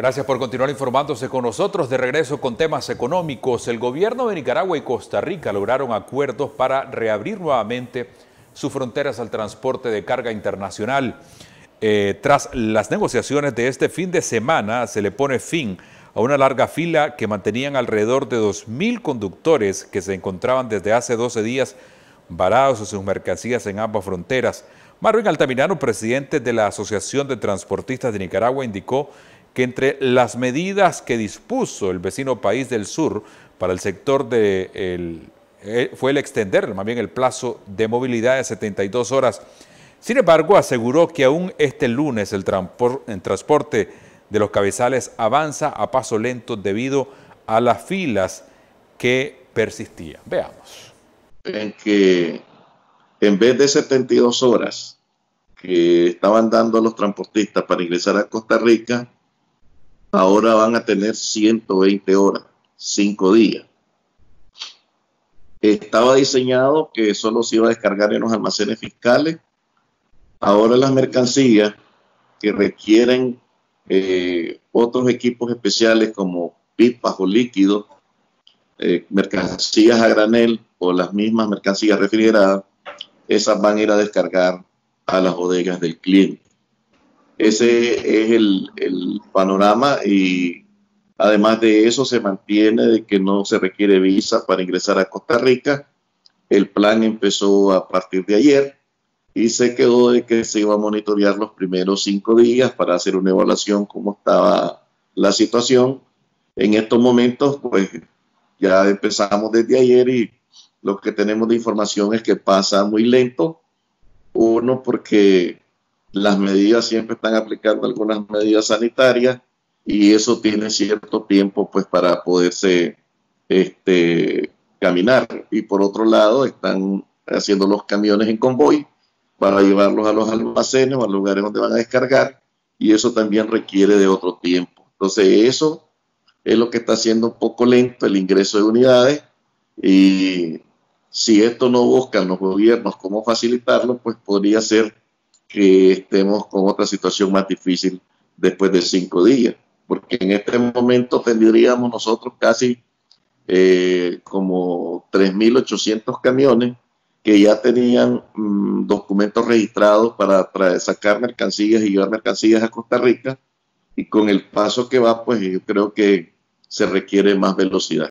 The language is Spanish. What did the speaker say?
Gracias por continuar informándose con nosotros. De regreso con temas económicos, el gobierno de Nicaragua y Costa Rica lograron acuerdos para reabrir nuevamente sus fronteras al transporte de carga internacional. Eh, tras las negociaciones de este fin de semana, se le pone fin a una larga fila que mantenían alrededor de 2.000 conductores que se encontraban desde hace 12 días varados o sus mercancías en ambas fronteras. Marvin Altamirano, presidente de la Asociación de Transportistas de Nicaragua, indicó entre las medidas que dispuso el vecino país del sur para el sector de eh, fue el extender más bien el plazo de movilidad de 72 horas. Sin embargo, aseguró que aún este lunes el, el transporte de los cabezales avanza a paso lento debido a las filas que persistían. Veamos. En que en vez de 72 horas que estaban dando los transportistas para ingresar a Costa Rica, ahora van a tener 120 horas, 5 días. Estaba diseñado que solo se iba a descargar en los almacenes fiscales. Ahora las mercancías que requieren eh, otros equipos especiales como pipas o líquidos, eh, mercancías a granel o las mismas mercancías refrigeradas, esas van a ir a descargar a las bodegas del cliente. Ese es el, panorama y además de eso se mantiene de que no se requiere visa para ingresar a Costa Rica. El plan empezó a partir de ayer y se quedó de que se iba a monitorear los primeros cinco días para hacer una evaluación cómo estaba la situación. En estos momentos, pues ya empezamos desde ayer y lo que tenemos de información es que pasa muy lento. Uno, porque las medidas siempre están aplicando algunas medidas sanitarias y eso tiene cierto tiempo pues para poderse este, caminar. Y por otro lado están haciendo los camiones en convoy para llevarlos a los almacenes o a lugares donde van a descargar y eso también requiere de otro tiempo. Entonces eso es lo que está haciendo un poco lento el ingreso de unidades y si esto no buscan los gobiernos cómo facilitarlo, pues podría ser que estemos con otra situación más difícil después de cinco días, porque en este momento tendríamos nosotros casi eh, como 3.800 camiones que ya tenían mm, documentos registrados para, para, sacar mercancías y llevar mercancías a Costa Rica, y con el paso que va, pues yo creo que se requiere más velocidad.